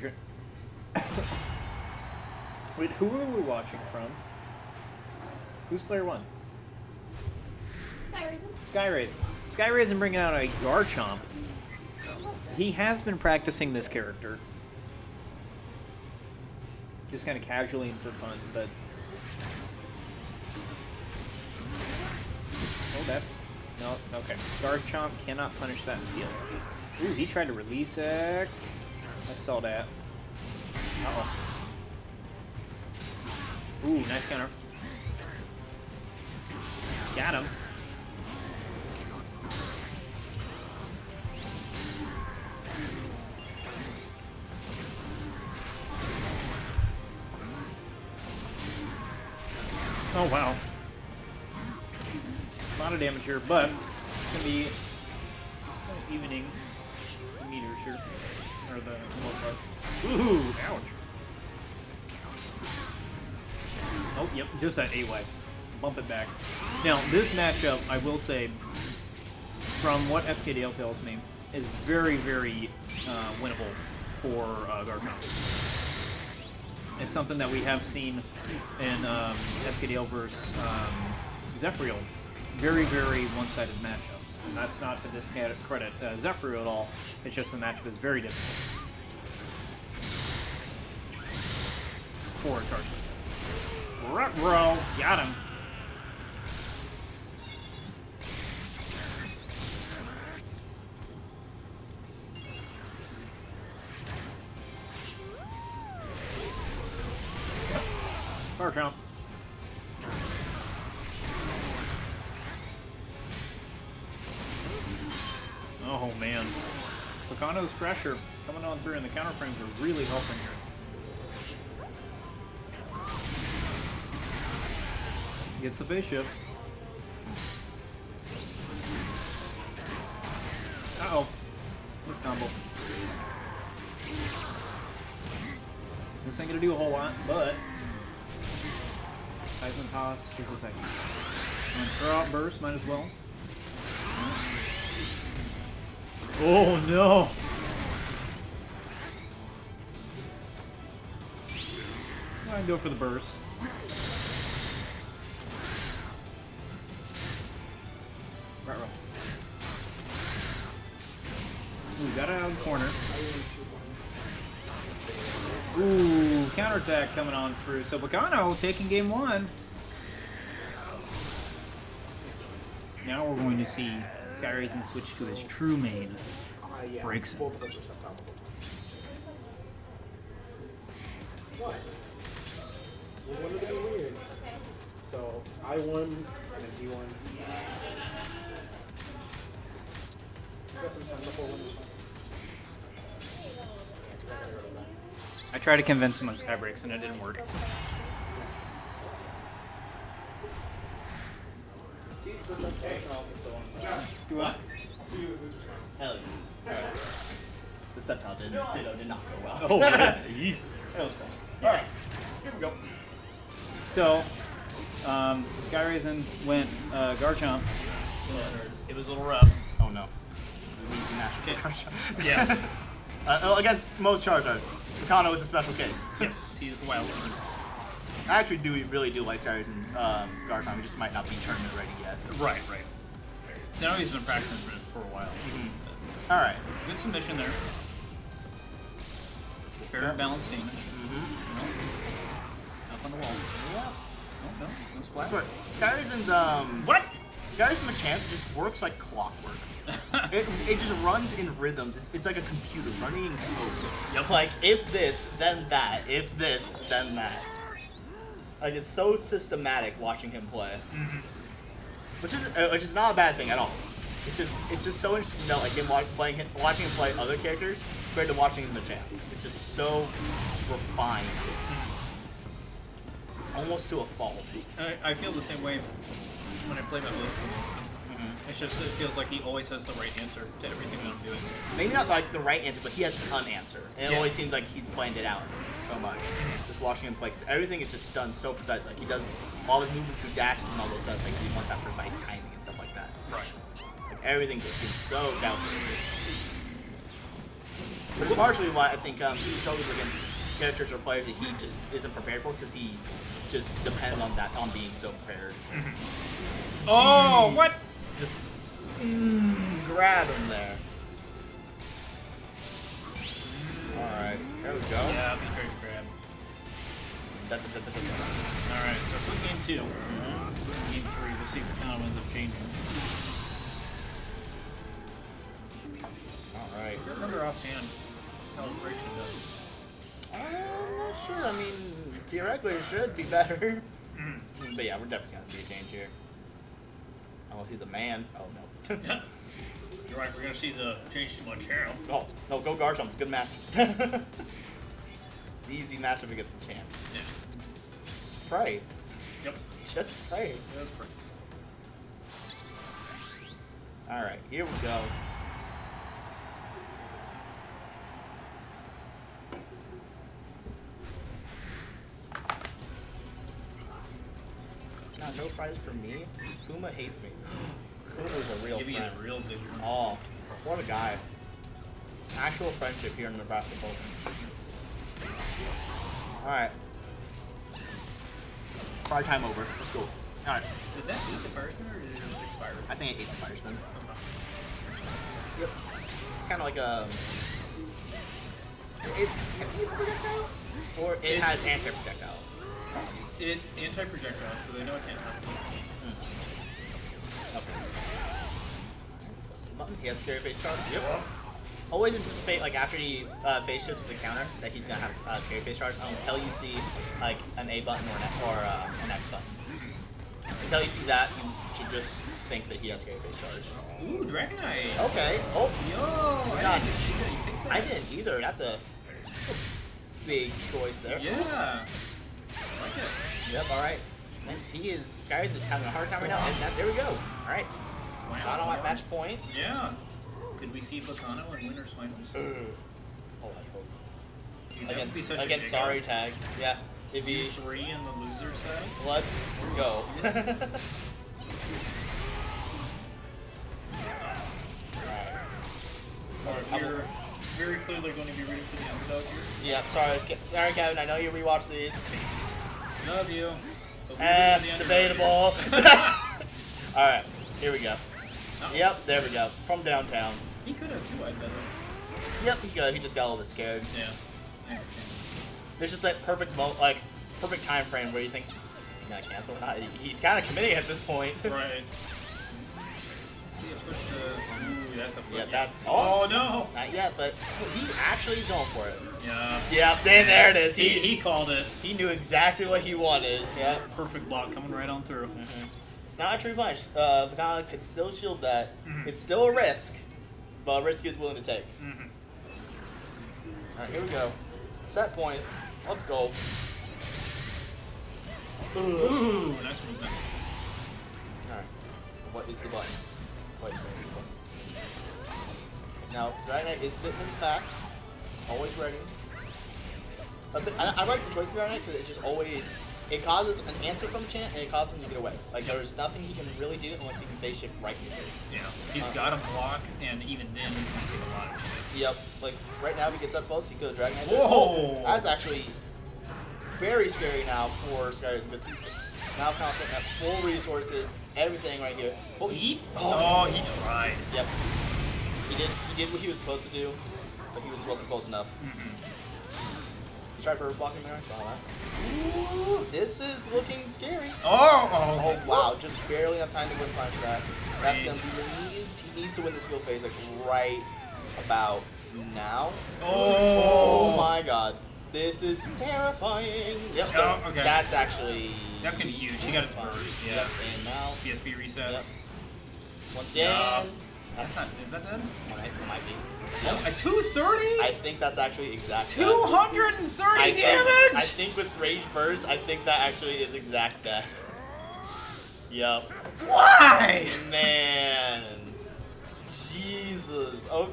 There. Wait, who are we watching from? Who's player one? Sky Raisin. SkyRasen. SkyRasen bringing out a Garchomp. He has been practicing this character. Just kind of casually and for fun, but... Oh, that's... No, okay. Garchomp cannot punish that field. Ooh, he tried to release X. I saw that. Uh-oh. Ooh, nice counter. Got him. Oh, wow. A lot of damage here, but it's going to be evening meters here. Or the. Ooh, ouch. Oh, yep, just that A-way. Bump it back. Now, this matchup, I will say, from what SKDL tells me, is very, very uh, winnable for uh, Garchomp. It's something that we have seen in um, SKDL versus um, Zephyriel. Very, very one-sided matchups. And that's not to discredit uh, Zephyriel at all. It's just the matchup is very difficult. For a charge. Ruh-roh, got him. Garchomp. Oh man. Picano's pressure coming on through and the counter frames are really helping here. Gets the shift. Uh-oh. This combo. This ain't gonna do a whole lot, but Seismic toss is a seismic toss. And throw out burst, might as well. Oh no! I go for the burst. Ooh, got it out of the corner. Ooh, counterattack coming on through. So Picano taking game one. Now we're going to see SkyRasen switch to his true main. Breaks it. both of us were subtopical. What? We wanted to be weird. So I won, and then he won. Got some time before win this one. I tried to convince him on Skybreaks and it didn't work. Do what? Hell yeah. Alright. The subtile did, ditto did not go well. Oh? It was cool. Alright, here we go. So, um, SkyRasen went uh, Garchomp. It was a little rough. Oh no. Okay. Yeah. uh, against most Charizard, Picano is a special case. yes, he's the wild card. I actually do really do like Charizard's um, Garchomp. He just might not be tournament ready yet. Right, right. Now he's been practicing for, for a while. All right. Good submission there. Fair and balanced damage. Mm-hmm. Up on the wall. Yeah. No, no, no splash. SkyRasen's um. What? Skyrazen the champ just works like clockwork. it, it just runs in rhythms. It's, it's like a computer running in code. Yep. Like if this, then that. If this, then that. Like it's so systematic watching him play, which is uh, which is not a bad thing at all. It's just it's just so interesting to know like him playing watching him play other characters compared to watching him the champ. It's just so refined, almost to a fault. I, I feel the same way when I play my list. Mm-hmm. It's just it feels like he always has the right answer to everything that I'm doing. Maybe not like the right answer, but he has an answer. And it Yeah. always seems like he's planned it out so much. Just watching him play, 'cause everything is just done so precise. Like he does all his movements through dashes and all those stuff. Like he wants that precise timing and stuff like that. Right. Like everything just seems so down. Which is partially why I think um, he struggles against characters or players that he just isn't prepared for because he just depends on that on being so prepared. Oh, what? Just mm, grab him there. All right, there we go. Yeah, be trying to grab. Da, da, da, da, da, da. All right, so quick game two. Mhm. Game three. We'll see if the count ends up changing. All right. I remember offhand how the breaks does. I'm not sure. I mean, theoretically, it should be better. Mm. But yeah, we're definitely gonna see a change here. Oh, he's a man. Oh no. You're right. We're gonna see the change to channel. oh no, go Garchomp. It's a good match. Easy matchup against the champ. Yeah. Pray. Yep. Just pray. That's pretty. All right, here we go. God, no prize for me. Kuma hates me. Kuma is a real friend. a real big one. Oh, what a guy. Actual friendship here in the Nebraska Fulton. Alright. Fry time over. Let's go. Alright. Did that beat the Firesman or did it just expire? I think I ate the Firesman. Yep. It's kind of like a. It, I think projectile? Or it, It- has anti-projectile. It anti-projectile, so they know it can't hurt me. Okay. Press the button. He has scary face charge. Yep. Always anticipate like after he uh, face shifts to the counter that he's gonna have uh, scary face charge until you see like an A button or an, or uh, an X button. Until you see that, you should just think that he has scary face charge. Ooh, Dragonite! Okay. Oh, Yo! Yeah. I didn't see that. You picked that? I didn't either. That's a big choice there. Yeah. Like. Yep. All right. He is Skyers is having a hard time right now. That, there we go. All right. Wow. Got on at match point. Yeah. Could we see Picano in winners finals? Oh, I hope. Dude, would be Against such against sorry tag. Yeah. It'd be three in the loser side. let's go. Or you're very clearly going to be rooting for the underdog here. yeah. Sorry. Sorry, Kevin. I know you rewatched these. Love you. But we're rooting for the underdog debatable. All right. Here we go. Oh, Yep. There we go. From downtown. He could have too, I bet. Yep. He good. He just got a little bit scared. Yeah. yeah. There's just that perfect mo like perfect time frame where you think, is he gonna cancel or not? He's kind of committing at this point. Right. See it push the. Ooh, that's a Yeah, that's- Oh, no! Not yet, but he actually is going for it. Yeah. Yeah, then there it is. He, He he called it. he knew exactly what he wanted. Yeah. Perfect block coming right on through. Mhm. It's not a true punch. Uh, Vakana could still shield that. Mhm. It's still a risk, but a risk is willing to take. Mm-hmm. All right, here we go. Set point. Let's go. Ooh, nice movement. All right. What is the button? Wait, wait. Now, Dragonite is sitting in the back, always ready. Bit- I, I like the choice of Dragonite because it just always it causes an answer from the chant and it causes him to get away. Like there's nothing he can really do unless he can face shift right in your face. Yeah. He's uh-huh. got a block, and even then, he's going to take a lot of shit. Yep. Like right now, if he gets up close, he could Dragonite. Whoa! That's actually very scary now for Skyrim because he's now constant at full resources, everything right here. Oh, he? Oh. Oh, he tried. Yep. He did. He did what he was supposed to do, but he was wasn't close enough. Mm-hmm. He tried for blocking there. I saw that. Ooh, this is looking scary. Oh, Oh oh, wow, just barely enough time to win punch that. That's gonna be he needs. He needs to win this field phase like right about now. Oh. Oh my god. This is terrifying. Yep. Oh, okay. That's actually. That's gonna be huge. He got his burst, yeah. Yep. And now. PSP reset. Yep. Again. That's not. Is that dead? Might, might be. Oh, a 230? I think that's actually exact. Uh, death. 230 I think, damage! I think with Rage Burst, I think that actually is exact death. Yep. Why? Man. Jesus. Okay.